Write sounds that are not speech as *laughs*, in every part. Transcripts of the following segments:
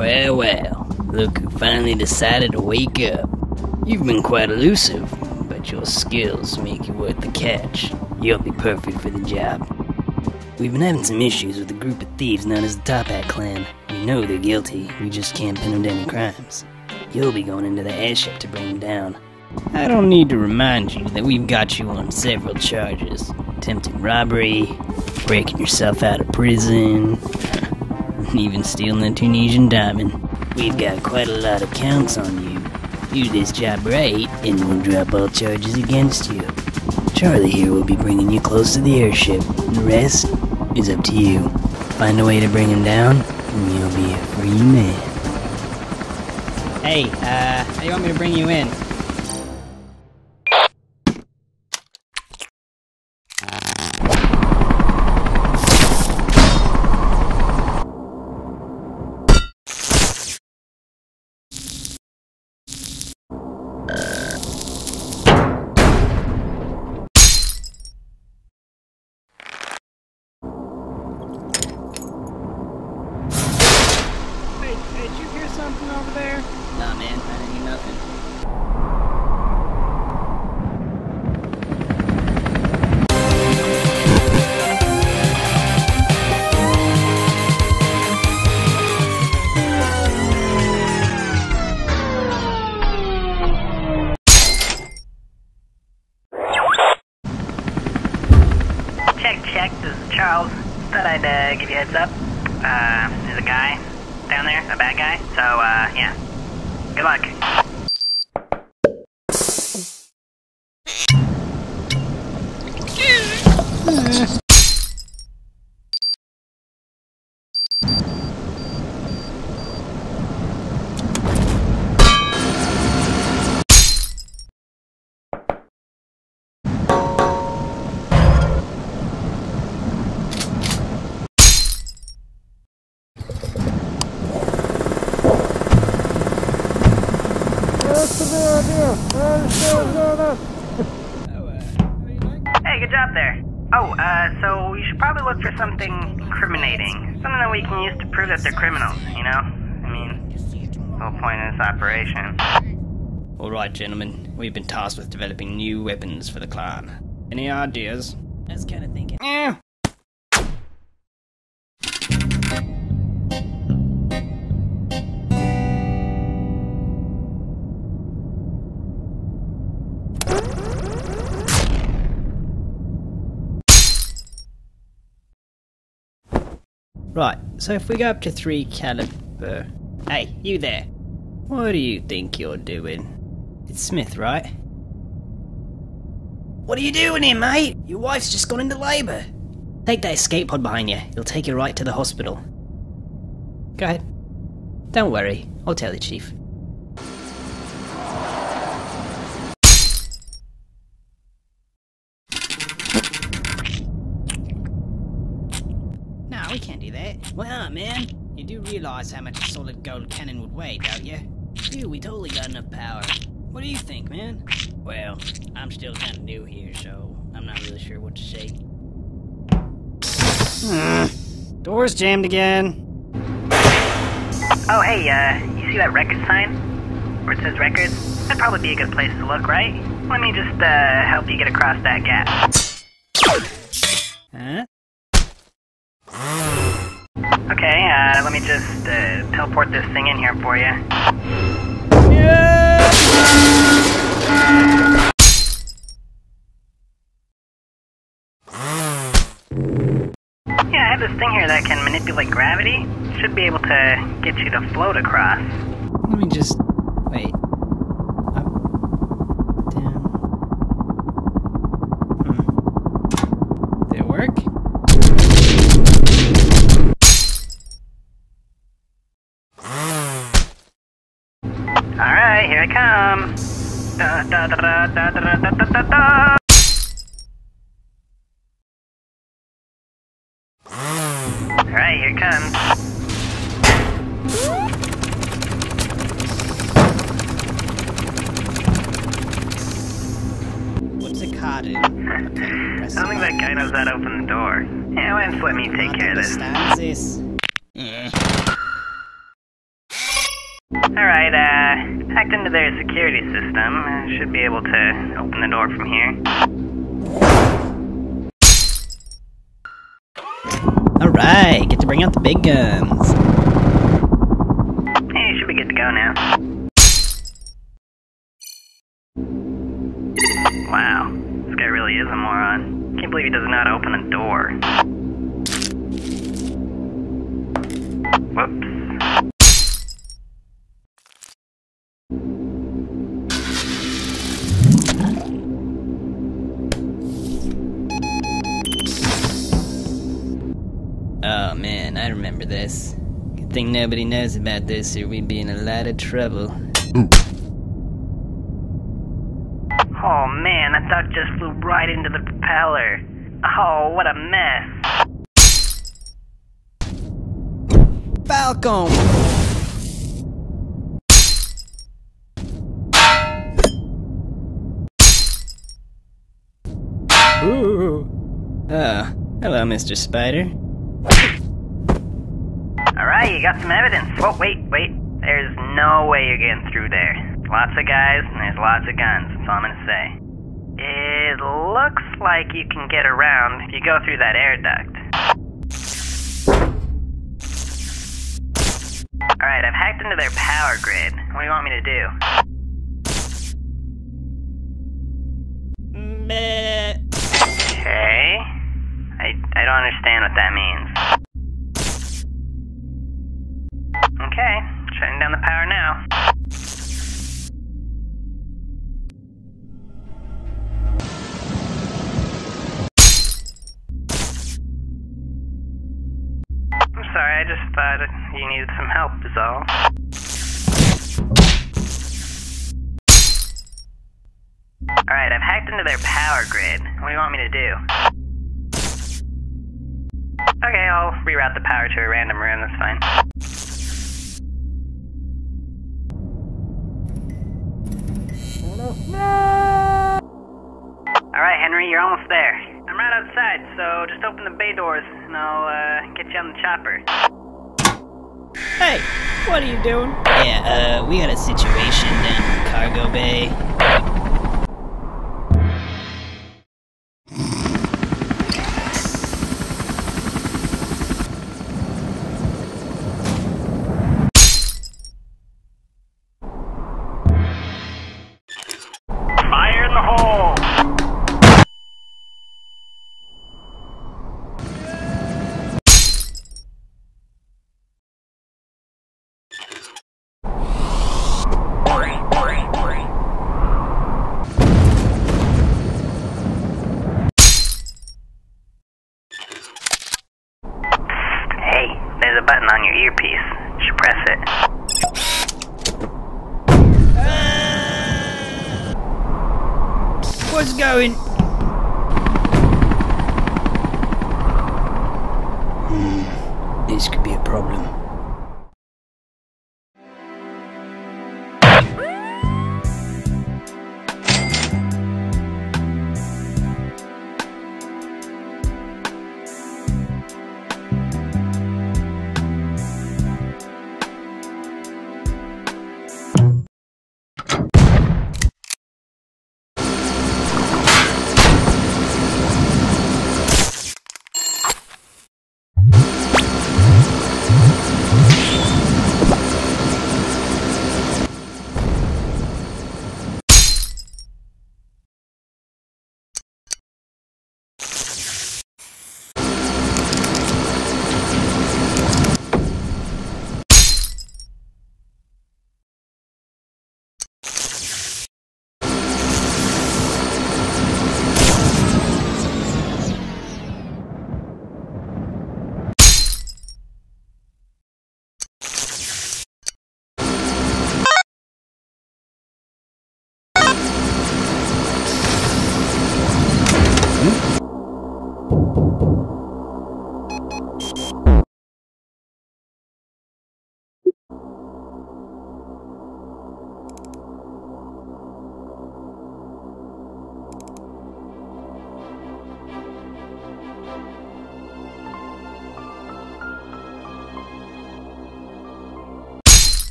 Well, well, look who finally decided to wake up. You've been quite elusive, but your skills make you worth the catch. You'll be perfect for the job. We've been having some issues with a group of thieves known as the Toppat Clan. We know they're guilty, we just can't pin them to any crimes. You'll be going into the airship to bring them down. I don't need to remind you that we've got you on several charges attempted robbery, breaking yourself out of prison, even stealing a Tunisian diamond. We've got quite a lot of counts on you. Do this job right, and we'll drop all charges against you. Charlie here will be bringing you close to the airship. The rest is up to you. Find a way to bring him down, and you'll be a free man. Hey, uh, how do you want me to bring you in? Oh, uh, so you should probably look for something incriminating. Something that we can use to prove that they're criminals, you know? I mean, the whole point of this operation. Alright, gentlemen, we've been tasked with developing new weapons for the clan. Any ideas? I was kinda thinking. Eh. Right, so if we go up to 3 caliber. Hey, you there. What do you think you're doing? It's Smith, right? What are you doing here, mate? Your wife's just gone into labour. Take that escape pod behind you. It'll take you right to the hospital. Go ahead. Don't worry. I'll tell the chief. Can't do that. Why not, man? You do realize how much a solid gold cannon would weigh, don't you? Dude, we totally got enough power. What do you think, man? Well, I'm still kind of new here, so I'm not really sure what to say. *sighs* Door's jammed again. Oh, hey, uh, you see that record sign? Where it says records? That'd probably be a good place to look, right? Let me just, uh, help you get across that gap. Huh? Okay, uh, let me just, uh, teleport this thing in here for you. Yeah, I have this thing here that can manipulate gravity. Should be able to get you to float across. Let me just wait. Alright, here I come. Da, da, da, da, da, da, da, da, da, da. Alright, here it comes. What's a card? Okay, I don't think that guy knows how to open the door. Yeah, why don't you let me take care of this? this. *laughs* Alright, uh, hacked into their security system. I should be able to open the door from here. Alright, get to bring out the big guns. Good thing nobody knows about this or we'd be in a lot of trouble. Oh man, that duck just flew right into the propeller. Oh, what a mess. Falcon! Ooh. Oh, hello, Mr. Spider. You got some evidence. Whoa, wait, wait. There's no way you're getting through there. Lots of guys, and there's lots of guns, that's all I'm gonna say. It looks like you can get around if you go through that air duct. Alright, I've hacked into their power grid. What do you want me to do? Meh. Okay. I, I don't understand what that means. Okay, shutting down the power now. I'm sorry, I just thought you needed some help, is all. Alright, I've hacked into their power grid. What do you want me to do? Okay, I'll reroute the power to a random room, that's fine. Alright, Henry, you're almost there. I'm right outside, so just open the bay doors and I'll uh, get you on the chopper. Hey, what are you doing? Yeah, uh, we got a situation down in the cargo bay. What's going? This could be a problem.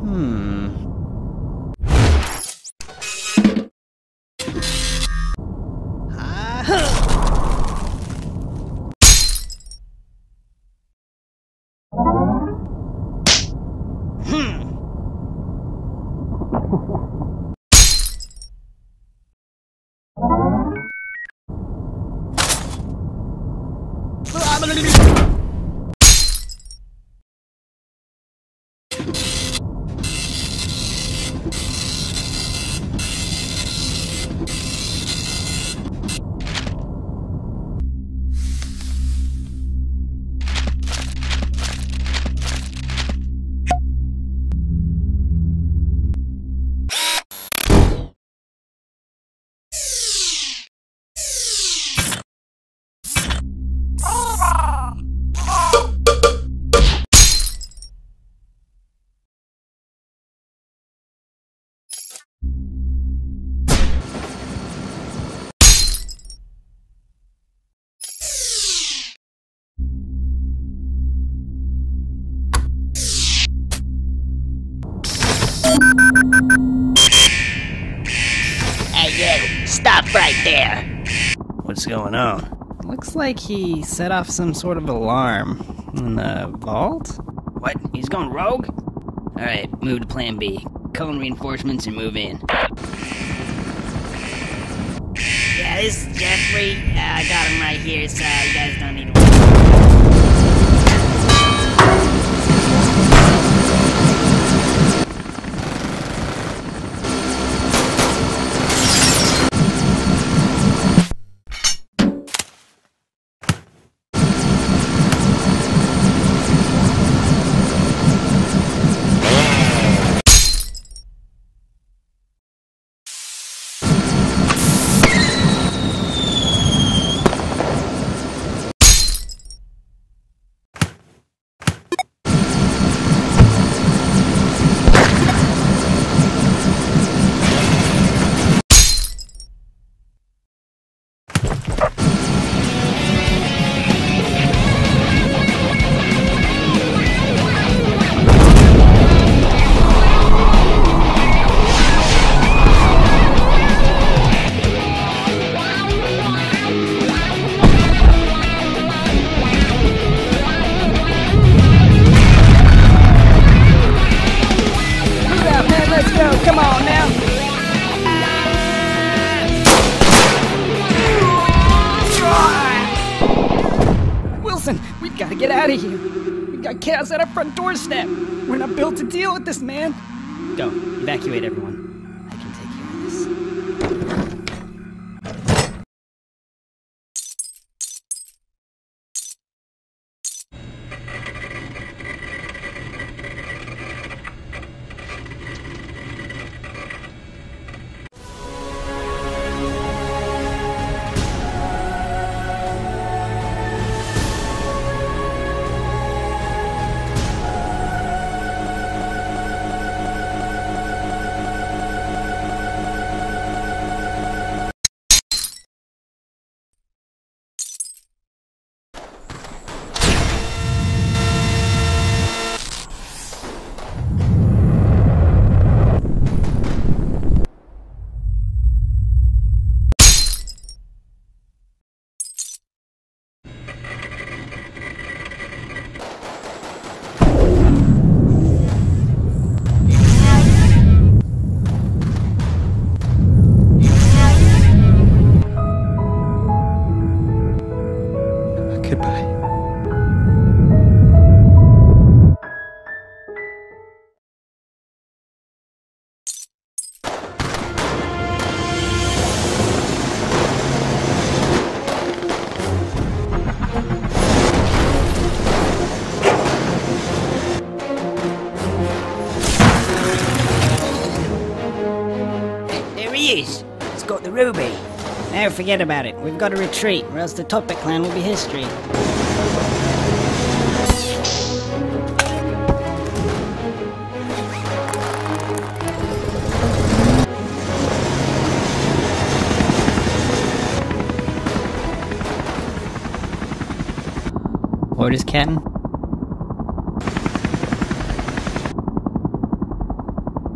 Hmm. Going on? Looks like he set off some sort of alarm in the vault. What? He's going rogue? Alright, move to plan B. Cone reinforcements and move in. Yeah, this is Jeffrey. Uh, I got him right here, so you guys don't need to deal with this, man. the ruby. Now forget about it. We've got to retreat, or else the Toppat Clan will be history. Orders, Captain?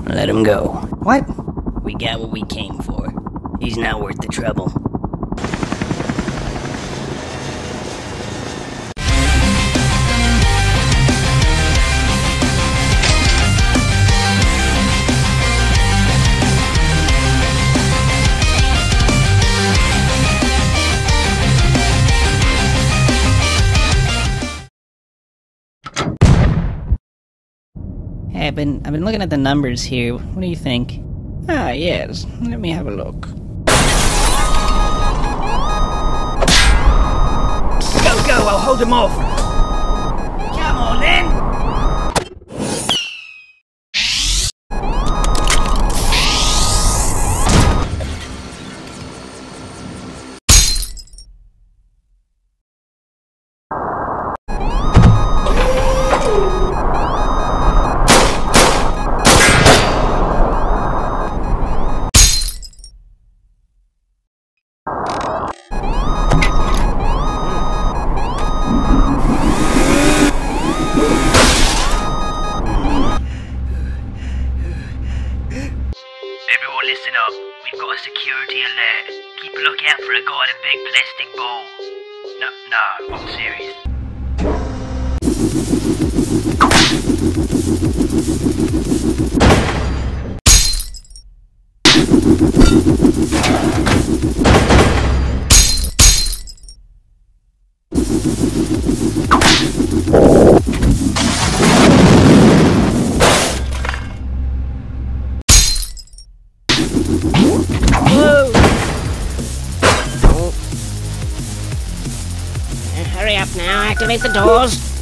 Let him go. What? We got what we came for. He's not worth the trouble. Hey, I've been I've been looking at the numbers here. What do you think? Ah, yes. Let me have a look. Hold him off! Big plastic ball. No, no, I'm serious. Hurry up now, activate the doors.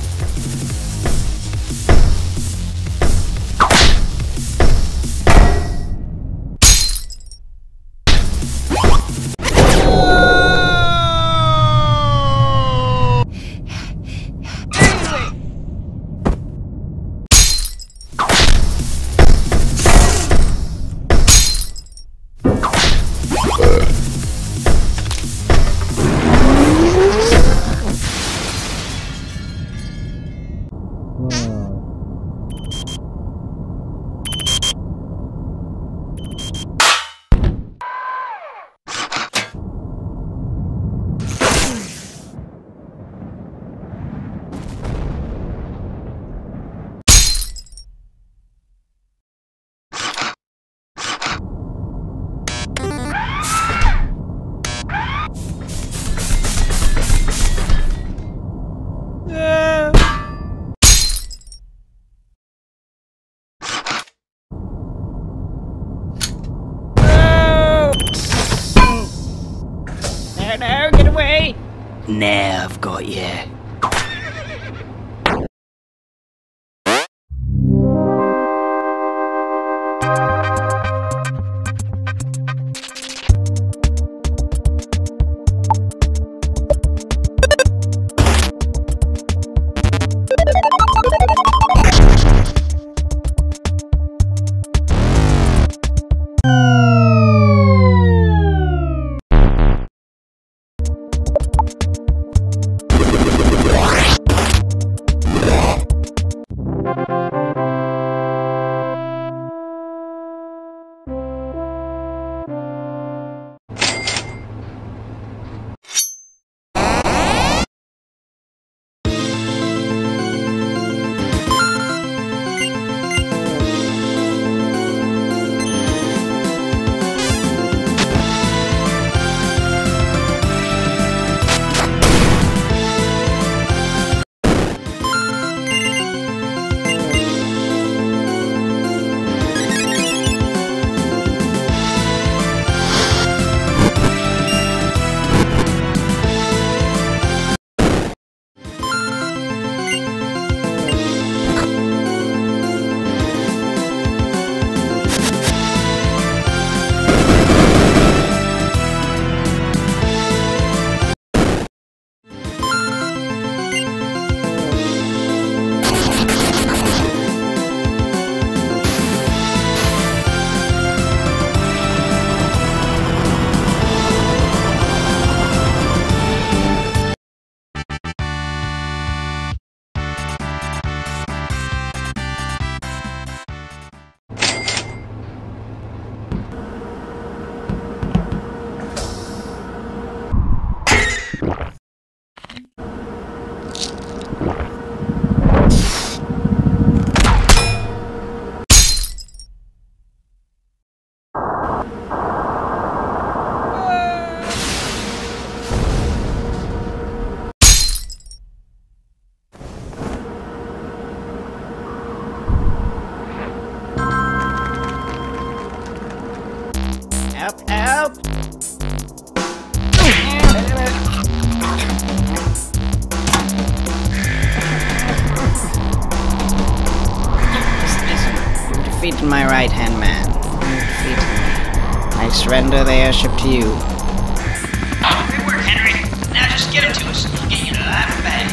You defeated my right-hand man. You defeated me. I surrender the airship to you. Good work, Henry. Now just get him to us. We'll get you to life back.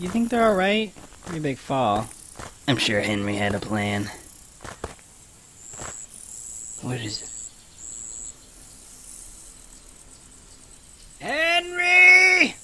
You think they're alright? Pretty big fall. I'm sure Henry had a plan. Where is it? Henry!